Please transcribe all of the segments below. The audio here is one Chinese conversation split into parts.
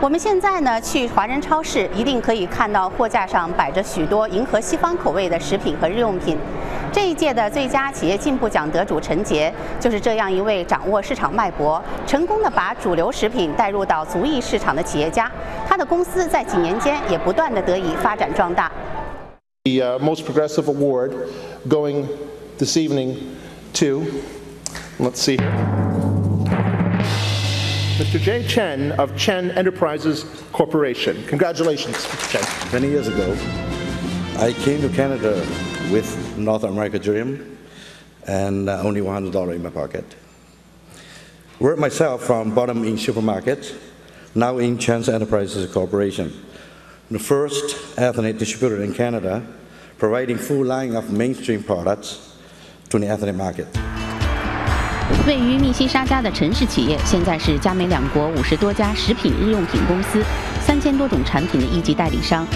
我们现在呢去华人超市，一定可以看到货架上摆着许多迎合西方口味的食品和日用品。这一届的最佳企业进步奖得主陈杰，就是这样一位掌握市场脉搏、成功的把主流食品带入到族裔市场的企业家。他的公司在几年间也不断的得以发展壮大。The most progressive award going this evening to, let's see. Mr. Jay Chen of Chen Enterprises Corporation. Congratulations, Mr. Chen. Many years ago, I came to Canada with North America dream and uh, only $100 in my pocket. Worked myself from bottom in supermarket, now in Chen Enterprises Corporation, the first ethnic distributor in Canada, providing full line of mainstream products to the ethnic market. 位于密西沙加的陈氏企业，现在是加美两国五十多家食品日用品公司、三千多种产品的一级代理商。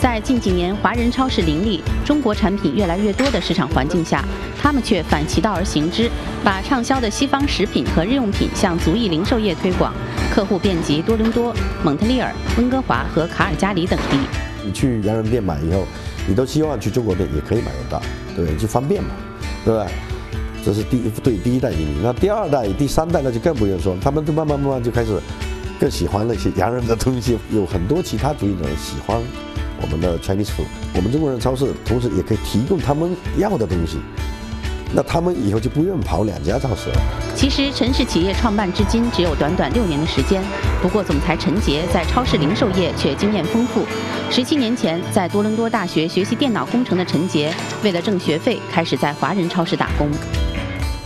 在近几年华人超市林立、中国产品越来越多的市场环境下，他们却反其道而行之，把畅销的西方食品和日用品向族裔零售业推广，客户遍及多伦多、蒙特利尔、温哥华和卡尔加里等地。你去洋人店买以后，你都希望去中国店也可以买得到，对，就方便嘛，对吧？这是第一对第一代移民，那第二代、第三代那就更不用说，他们都慢慢慢慢就开始更喜欢那些洋人的东西，有很多其他族裔的人喜欢我们的 Chinese food，我们中国人超市同时也可以提供他们要的东西，那他们以后就不用跑两家超市了。其实陈氏企业创办至今只有短短六年的时间，不过总裁陈杰在超市零售业却经验丰富。十七年前，在多伦多大学学习电脑工程的陈杰，为了挣学费，开始在华人超市打工。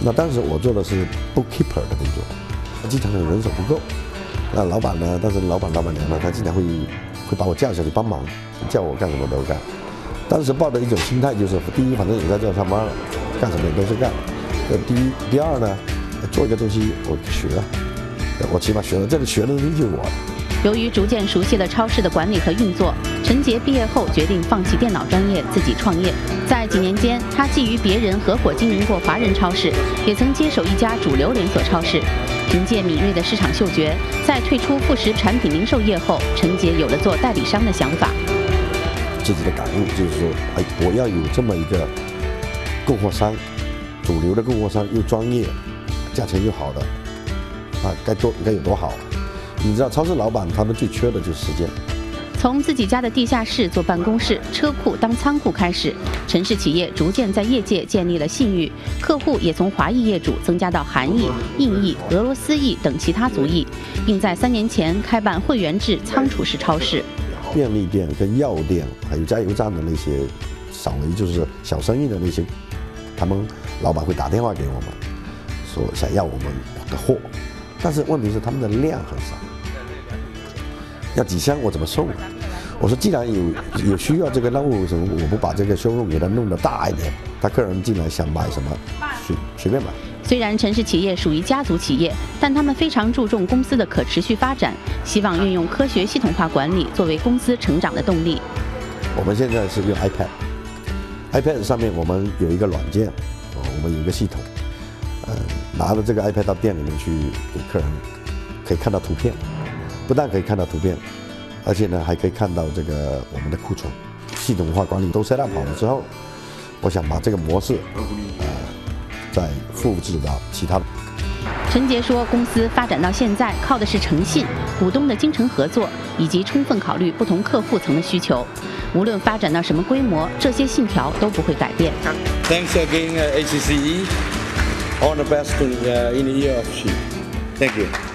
那当时我做的是 bookkeeper 的工作，经常人手不够。那老板呢？但是老板、老板娘呢？他经常会会把我叫下去帮忙，叫我干什么都干。当时抱的一种心态就是：第一，反正也在这上班了，干什么也都是干。呃，第一，第二呢，做一个东西我学，我起码学了这个学的东西就我。由于逐渐熟悉了超市的管理和运作，陈杰毕业后决定放弃电脑专业，自己创业。在几年间，他既与别人合伙经营过华人超市，也曾接手一家主流连锁超市。凭借敏锐的市场嗅觉，在退出副食产品零售业后，陈杰有了做代理商的想法。自己的感悟就是说，哎，我要有这么一个供货商，主流的供货商又专业，价钱又好的，啊，该多该有多好。你知道，超市老板他们最缺的就是时间。从自己家的地下室做办公室、车库当仓库开始，陈氏企业逐渐在业界建立了信誉，客户也从华裔业主增加到韩裔、印裔、俄罗斯裔等其他族裔，并在三年前开办会员制仓储式超市。便利店、跟药店，还有加油站的那些稍微就是小生意的那些，他们老板会打电话给我们，说想要我们的货，但是问题是他们的量很少。要几箱我怎么送？我说既然有有需要这个，那为什么我不把这个收入给他弄得大一点？他客人进来想买什么，随随便买。虽然城市企业属于家族企业，但他们非常注重公司的可持续发展，希望运用科学系统化管理作为公司成长的动力。我们现在是用 iPad，iPad 上面我们有一个软件，我们有一个系统，呃，拿着这个 iPad 到店里面去给客人可以看到图片。不但可以看到图片，而且呢还可以看到这个我们的库存，系统化管理都 set up 好了之后，我想把这个模式，呃，再复制到其他的。陈杰说，公司发展到现在靠的是诚信、股东的精诚合作，以及充分考虑不同客户层的需求。无论发展到什么规模，这些信条都不会改变。Thanks again, ACCE. All the best in the year of sheep. Thank you.